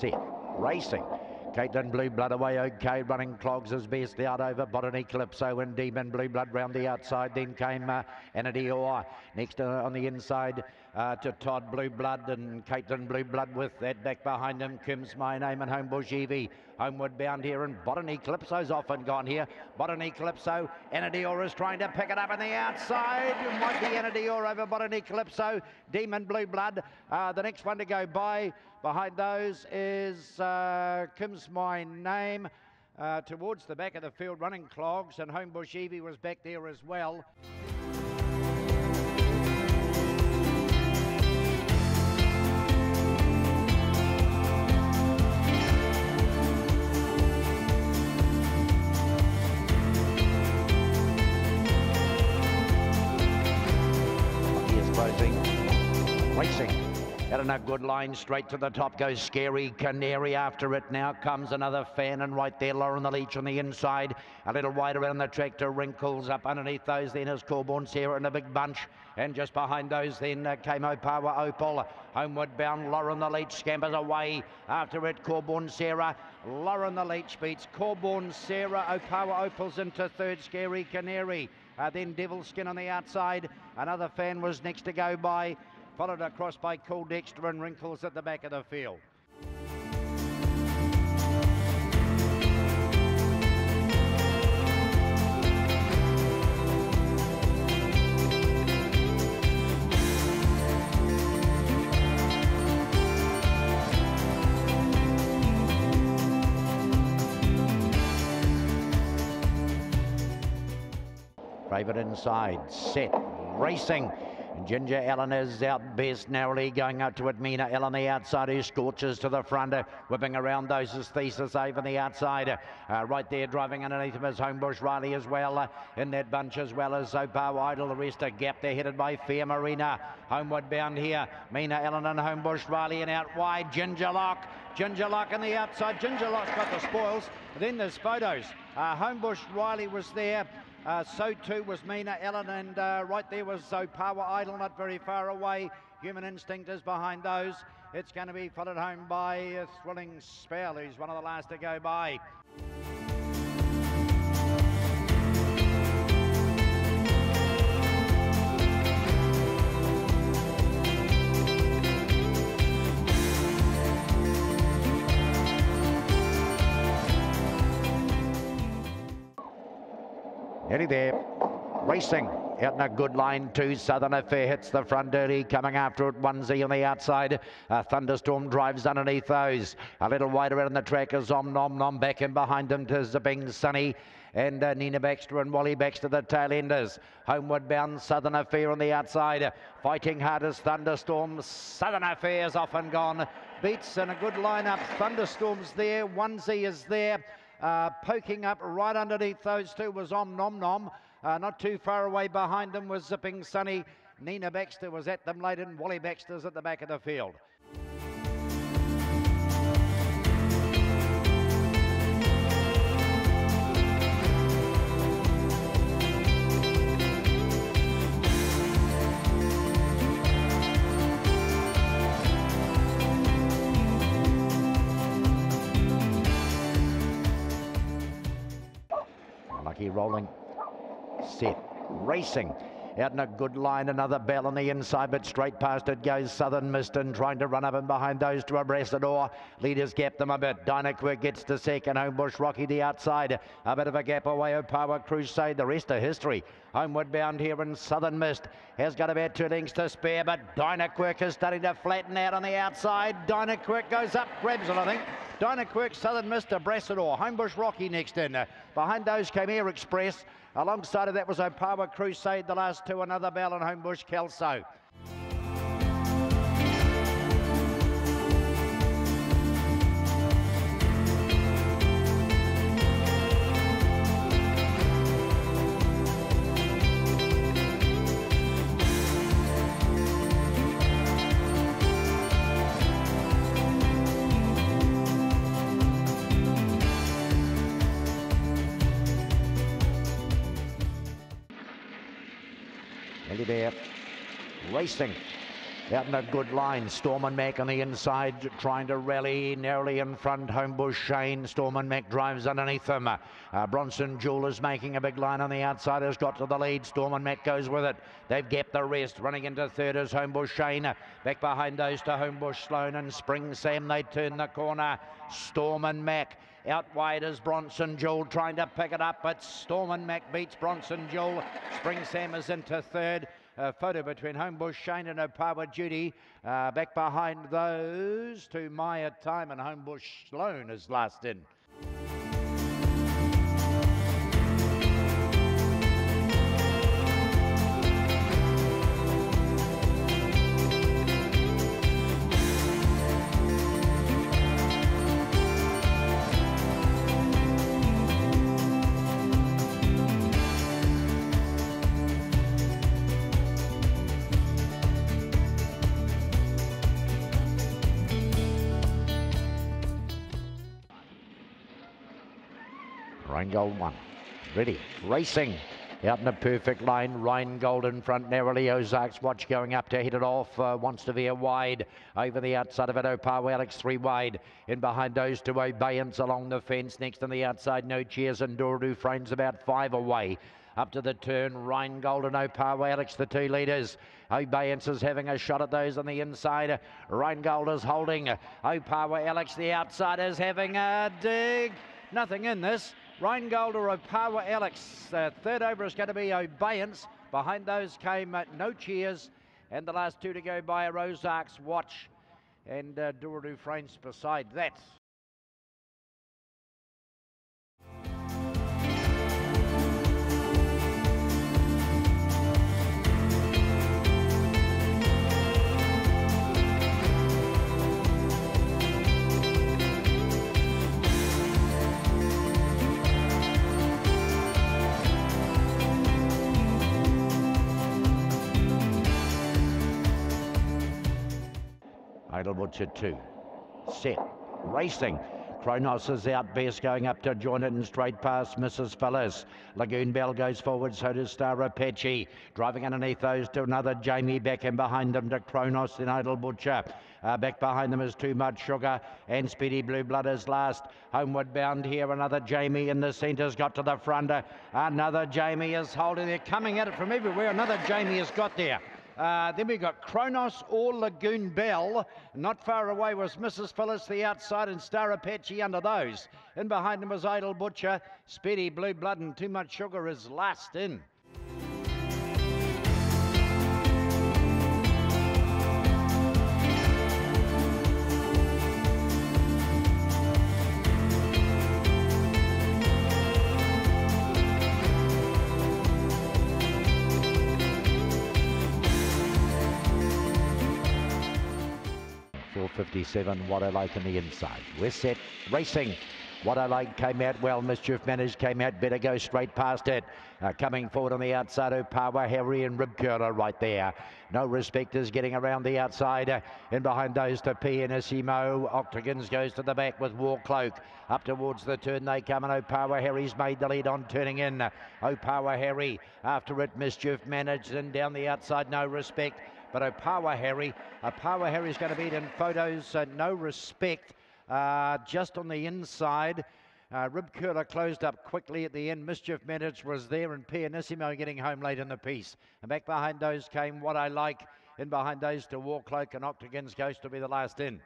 set, racing. Caitlin Blue Blood away okay, running clogs is best out over Botany Calypso and Demon Blue Blood round the outside. Then came uh, Anadior next uh, on the inside uh, to Todd Blue Blood and Caitlin Blue Blood with that back behind him. Kim's My Name and Homebush Evie. Homeward bound here and Botany Calypso's and gone here. Botany Calypso, Anadior is trying to pick it up on the outside. Might be Anadior over Botany Calypso. Demon Blue Blood. Uh, the next one to go by behind those is uh, My Name. Uh, towards the back of the field, running clogs, and Homebush Evie was back there as well. racing. Out in a good line, straight to the top goes Scary Canary. After it now comes another fan, and right there, Lauren the Leech on the inside. A little wider around the track to Wrinkles. Up underneath those, then is Corborn Sarah in a big bunch. And just behind those, then uh, came Opawa Opal. Homeward bound, Lauren the Leech scampers away. After it, Corborn Sarah. Lauren the Leech beats Corborn Sarah. Opawa Opal's into third, Scary Canary. Uh, then Devil Skin on the outside. Another fan was next to go by followed across by Cool Dexter and Wrinkles at the back of the field. Favourite inside, set, racing. Ginger Ellen is out best, narrowly going up to it. Mina Ellen the outside who scorches to the front, uh, whipping around those is Thesis over the outside. Uh, right there driving underneath him is Homebush Riley as well uh, in that bunch as well as Opal Idol. The rest are gap. They're headed by Fair Marina. Homeward bound here. Mina Ellen and Homebush Riley and out wide. Ginger Lock. Ginger Lock on the outside. Ginger Lock's got the spoils. Then there's photos. Uh, Homebush Riley was there. Uh, so too was Mina Ellen, and uh, right there was Opawa Idol, not very far away. Human Instinct is behind those. It's going to be followed home by uh, Thrilling Spell, who's one of the last to go by. Nearly there. Racing out in a good line too. Southern Affair hits the front dirty, coming after it. One Z on the outside. Thunderstorm drives underneath those. A little wider out on the track is Om Nom Nom back in behind them to Zipping Sunny. And uh, Nina Baxter and Wally Baxter, the tail enders. Homeward bound Southern Affair on the outside. Fighting hard as Thunderstorm. Southern Affair is off and gone. Beats and a good lineup. Thunderstorm's there. One Z is there. Uh, poking up right underneath those two was Om Nom Nom. Uh, not too far away behind them was Zipping Sunny. Nina Baxter was at them late and Wally Baxter's at the back of the field. Rolling, set, racing. Out in a good line, another bell on the inside, but straight past it goes Southern Miston, trying to run up and behind those to Abrasador. Leaders gap them a bit. Dynaquirk gets to second. Homebush Rocky the outside. A bit of a gap away. Opawa Crusade. The rest of history. Homeward bound here in Southern Mist. Has got about two lengths to spare, but Dynaquirk is starting to flatten out on the outside. Dynaquirk goes up, grabs it, I think. Dynaquirk, Southern Mist, Abrasador. Homebush Rocky next in. behind those came Air Express. Alongside of that was Opawa Crusade, the last two, another bell and Homebush Kelso. Racing. out in a good line. Storm and Mac on the inside trying to rally narrowly in front. Homebush Shane. Storm and Mac drives underneath them. Uh, Bronson Jewel is making a big line on the outside. Has got to the lead. Storm and Mac goes with it. They've gapped the rest. Running into third is Homebush Shane. Back behind those to Homebush Sloan and Spring Sam. They turn the corner. Storm and Mac. Out wide is Bronson Jewel trying to pick it up, but Storm and Mac beats Bronson Jewel. Spring Sam is into third. A photo between Homebush Shane and Opawa Judy. Uh, back behind those to Maya Time and Homebush Sloan is last in. Rheingold one. Ready. Racing. Out in a perfect line. Rheingold in front narrowly. Ozark's watch going up to hit it off. Uh, wants to veer wide. Over the outside of it. Opawa Alex three wide. In behind those two. Obeyance along the fence. Next on the outside. No cheers. And Doradu frames about five away. Up to the turn, Rheingold and Opawa Alex, the two leaders. Obeyance is having a shot at those on the inside. Rheingold is holding. Opawa Alex, the outside, is having a dig. Nothing in this. Rheingold or Opawa Alex. Uh, third over is going to be Obeyance. Behind those came uh, No Cheers. And the last two to go by are Ozark's Watch and uh, Doradu Frames beside that. Idle Butcher 2. Set. Racing. Kronos is out best, going up to join it and straight past Mrs. Phyllis. Lagoon Bell goes forward, so does Star Apache. Driving underneath those to another Jamie back and behind them to Kronos in Idle Butcher. Uh, back behind them is Too Much Sugar and Speedy Blue Blood is last. Homeward bound here, another Jamie in the centre's got to the front. Uh, another Jamie is holding. They're coming at it from everywhere. Another Jamie has got there. Uh, then we got Kronos or Lagoon Bell. Not far away was Mrs. Phyllis, the outside, and Star Apache under those. In behind them was Idle Butcher, Speedy Blue Blood, and Too Much Sugar is last in. 457, what I like on the inside. We're set, racing. What I like came out well. Mischief managed came out better. Go straight past it. Uh, coming forward on the outside. Opawa, Harry and Rib Curler right there. No respecters getting around the outside. Uh, in behind those to Pianissimo. Octagons goes to the back with War Cloak. Up towards the turn they come. And Opawa Harry's made the lead on turning in. Opawa Harry after it. Mischief managed and down the outside. No respect. But Opawa Harry, Opawa Harry's going to beat in photos, uh, no respect, uh, just on the inside. Uh, Rib Curler closed up quickly at the end. Mischief Managed was there, and Pianissimo getting home late in the piece. And back behind those came What I Like. In behind those to War Cloak and Octagons Ghost to be the last in.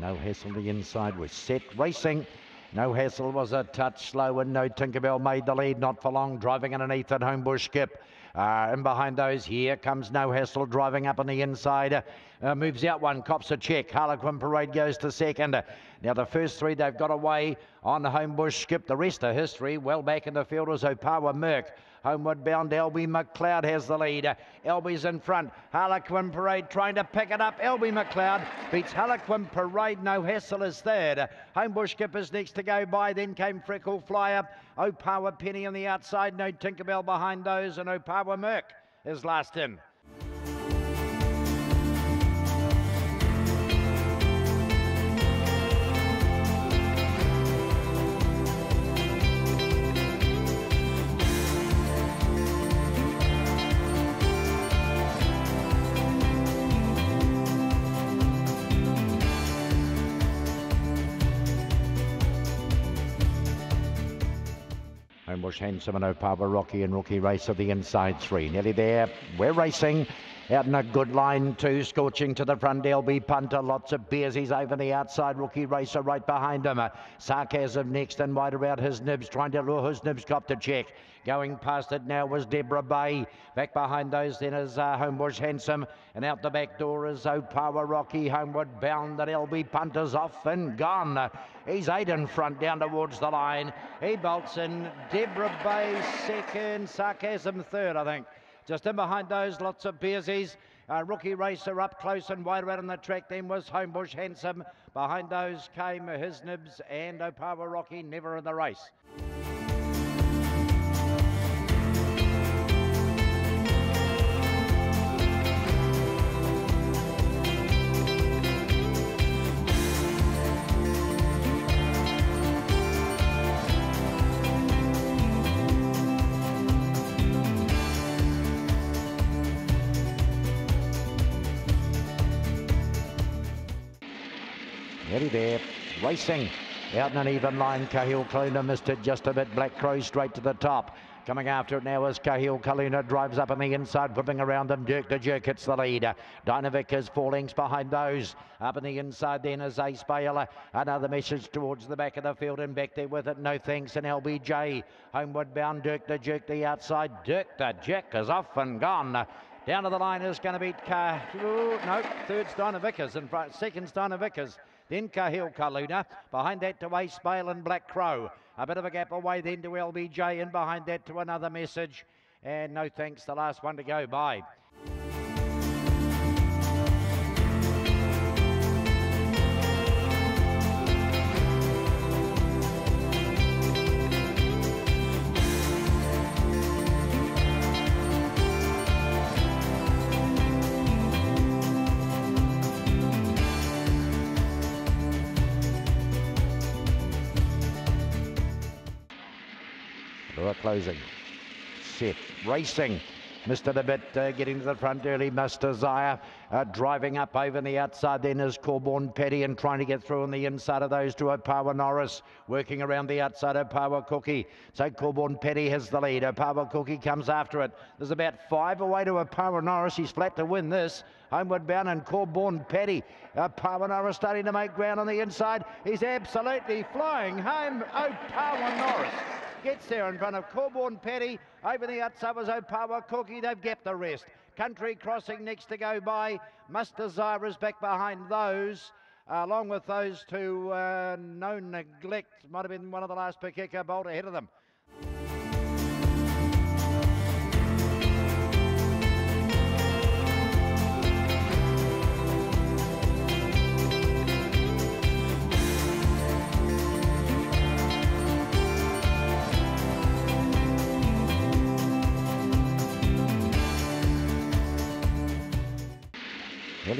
No hassle the inside. We're set racing. No hassle was a touch slow and no Tinkerbell made the lead. Not for long. Driving underneath at Homebush Skip. Uh, and behind those, here comes No Hassle driving up on the inside. uh, moves out one, cops a check. Harlequin Parade goes to second. Now the first three they've got away on Homebush Skip. The rest of history well back in the field was Opawa Merck. Homeward bound Elby McLeod has the lead. Elby's in front. Harlequin Parade trying to pick it up. Elby McLeod beats Harlequin Parade. No hassle is third. Homebush is next to go by. Then came Freckle Flyer. Opawa Penny on the outside. No Tinkerbell behind those. And Opawa Merck is last in. Handsome and Opawa Rocky and Rookie Race of the inside three. Nearly there. We're racing. Out in a good line too, scorching to the front. LB Punter, lots of beers. He's over the outside. Rookie racer right behind him. Sarcasm next and wide around his nibs, trying to lure his nibs. Cop to check. Going past it now was Deborah Bay. Back behind those then is uh, Homebush Handsome. And out the back door is Opawa Rocky. Homeward bound that LB Punter's off and gone. He's eight in front down towards the line. He bolts in. Deborah Bay second. Sarcasm third, I think. Just in behind those, lots of Beersies. Uh, rookie racer up close and wide around on the track then was Homebush Handsome. Behind those came his nibs and Opawa Rocky, never in the race. Ready there, racing. Out in an even line, Cahill Kaluna missed it just a bit. Black Crow straight to the top. Coming after it now is Cahill Kaluna drives up on the inside, whipping around them. Dirk to Jerk hits the lead. Dynamic is four lengths behind those. Up on the inside then is Ace Bale. Another message towards the back of the field and back there with it. No thanks and LBJ. Homeward bound Dirk to Jerk the outside. Dirk to Jerk is off and gone. Down to the line is going to be... Car. Ooh, no, third Steiner Vickers in front. Second Steiner Vickers. Then Cahill Kaluna. Behind that to Ace Bale and Black Crow. A bit of a gap away then to LBJ. And behind that to another message. And no thanks, the last one to go by. Door closing. Set. Racing. A bit, uh, getting to the front early. Mr. Zaya uh, driving up over the outside. Then is Corborn Petty and trying to get through on the inside of those two. Opawa Norris working around the outside. Opawa Cookie. So Corborn Petty has the lead. Opawa Cookie comes after it. There's about five away to Opawa Norris. He's flat to win this. Homeward bound and Corborn Petty. Opawa Norris starting to make ground on the inside. He's absolutely flying home. Opawa Norris gets there in front of Corborn Petty. Over the outside was Opawa Cookie. They've gapped the rest. Country Crossing next to go by. Must Desire back behind those. Uh, along with those two, uh, no neglect. Might have been one of the last Pakeka bolt ahead of them.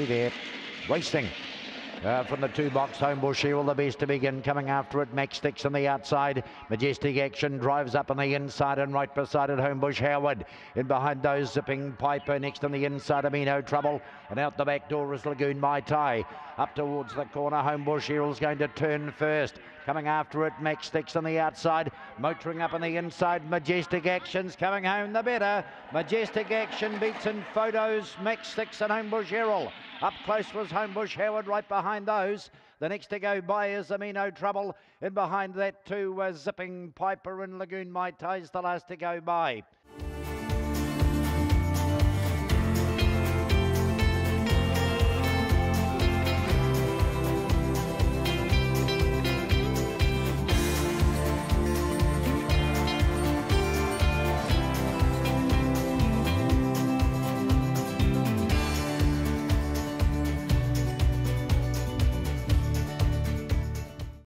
There. Uh, from the two box, Homebush Errol the best to begin. Coming after it, Max Sticks on the outside. Majestic Action drives up on the inside and right beside it, Homebush Howard. In behind those, Zipping Piper next on the inside, Amino Trouble. And out the back door is Lagoon Mai Tai. Up towards the corner, Homebush Errol's going to turn first. Coming after it, Max Sticks on the outside. Motoring up on the inside, Majestic Actions coming home the better. Majestic Action beats in photos, Max Sticks and Homebush Errol. Up close was Homebush Howard right behind those. The next to go by is Amino Trouble. In behind that, too, uh, Zipping Piper and Lagoon Mai Tai's the last to go by.